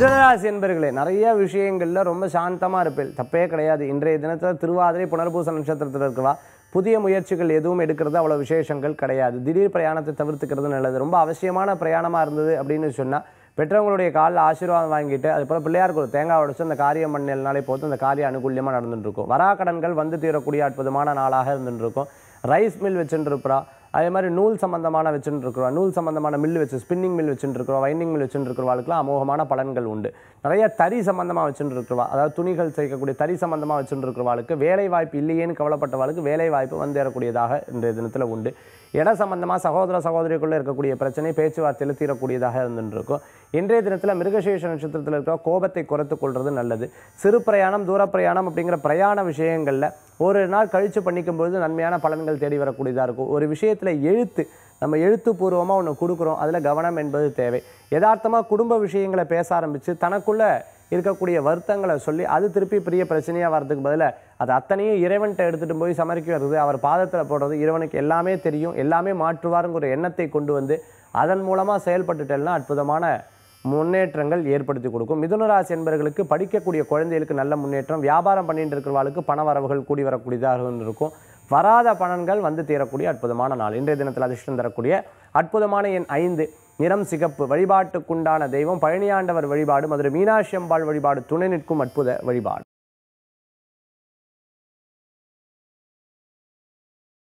மிதனராசி என்பர்களே நிறைய விஷயங்களில் ரொம்ப சாந்தமாக இருப்பேன். தப்பே கிடையாது. இன்றைய தினத்தில் திருவாதிரை புனர்பூச நட்சத்திரத்தில் இருக்கலாம் புதிய முயற்சிகள் எதுவும் எடுக்கிறது அவ்வளோ விசேஷங்கள் கிடையாது. திடீர் பிரயாணத்தை தவிர்த்துக்கிறது நல்லது. ரொம்ப அவசியமான பிரயாணமாக இருந்தது அப்படின்னு சொன்னால் பெற்றவங்களுடைய காலில் ஆசீர்வாதம் வாங்கிட்டு அதுபோல் பிள்ளையாருக்கு ஒரு தேங்காய் உடச்சு அந்த காரியம் பண்ணினாலே போதும். அந்த காரியம் அனுகூல்யமாக நடந்துட்டுருக்கும் வராக்கடன்கள் வந்து தீரக்கூடிய அற்புதமான நாளாக இருந்துட்டுருக்கும் ரைஸ் மில் வச்சுட்டு இருப்பா அதே மாதிரி நூல் சம்பந்தமான வச்சுட்டு இருக்கிறோம். நூல் சம்பந்தமான மில் வச்சு ஸ்பின்னிங் மில் வச்சுட்டு இருக்கிறோம் வைண்டிங் மில் வச்சுட்டு இருக்கிறவாளுக்குலாம் அமோகமான பலன்கள் உண்டு. நிறைய தறி சம்பந்தமாக வச்சுட்டு இருக்கிறவா அதாவது துணிகள் சேர்க்கக்கூடிய தறி சம்பந்தமாக வச்சுட்டு இருக்கிறவாளுக்கு வேலை வாய்ப்பு இல்லையேன்னு கவலைப்பட்டவாளுக்கு வேலை வாய்ப்பு வந்தேறக்கூடியதாக இன்றைய தினத்தில் உண்டு. இட சம்பந்தமாக சகோதர சகோதரிக்குள்ளே இருக்கக்கூடிய பிரச்சனை பேச்சுவார்த்தையில் தீரக்கூடியதாக இருந்துருக்கும் இன்றைய தினத்தில் மிருகசேஷ நட்சத்திரத்தில் இருக்கிற கோபத்தை குறைத்து கொள்வது நல்லது. சிறு பிரயாணம் தூர பிரயாணம் அப்படிங்கிற பிரயாண விஷயங்களில் ஒரு நாள் கழித்து பண்ணிக்கும்பொழுது நன்மையான பலன்கள் தேடி வரக்கூடியதாக இருக்கும். ஒரு விஷயத்தில் எழுத்து நம்ம எழுத்துப்பூர்வமாக ஒன்று கொடுக்குறோம் அதில் கவனம் என்பது தேவை. யதார்த்தமாக குடும்ப விஷயங்களை பேச ஆரம்பித்து தனக்குள்ளே இருக்கக்கூடிய வருத்தங்களை சொல்லி அது திருப்பி பெரிய பிரச்சனையாக வரதுக்கு பதிலாக அது அத்தனையும் இறைவன்கிட்ட எடுத்துகிட்டு போய் சமர்க்கிறது அவர் பாதத்தில் போடுறது இறைவனுக்கு எல்லாமே தெரியும் எல்லாமே மாற்றுவாருங்கிற எண்ணத்தை கொண்டு வந்து அதன் மூலமாக செயல்பட்டுட்டெல்லாம் அற்புதமான முன்னேற்றங்கள் ஏற்படுத்தி கொடுக்கும். மிதுனராசி என்பவர்களுக்கு படிக்கக்கூடிய குழந்தைகளுக்கு நல்ல முன்னேற்றம் வியாபாரம் பண்ணிட்டு இருக்கிறவர்களுக்கு பண வரவுகள் கூடி வரக்கூடியதாக இருக்கும். வராத பணன்கள் வந்து தீரக்கூடிய அற்புதமான நாள். இன்றைய தினத்தில் அதிர்ஷ்டம் தரக்கூடிய அற்புதமான எண் ஐந்து நிறம் சிகப்பு வழிபாட்டுக்குண்டான தெய்வம் பழனியாண்டவர் வழிபாடு மதுரை மீனாட்சி அம்பாள் வழிபாடு துணை நிற்கும் அற்புத வழிபாடு.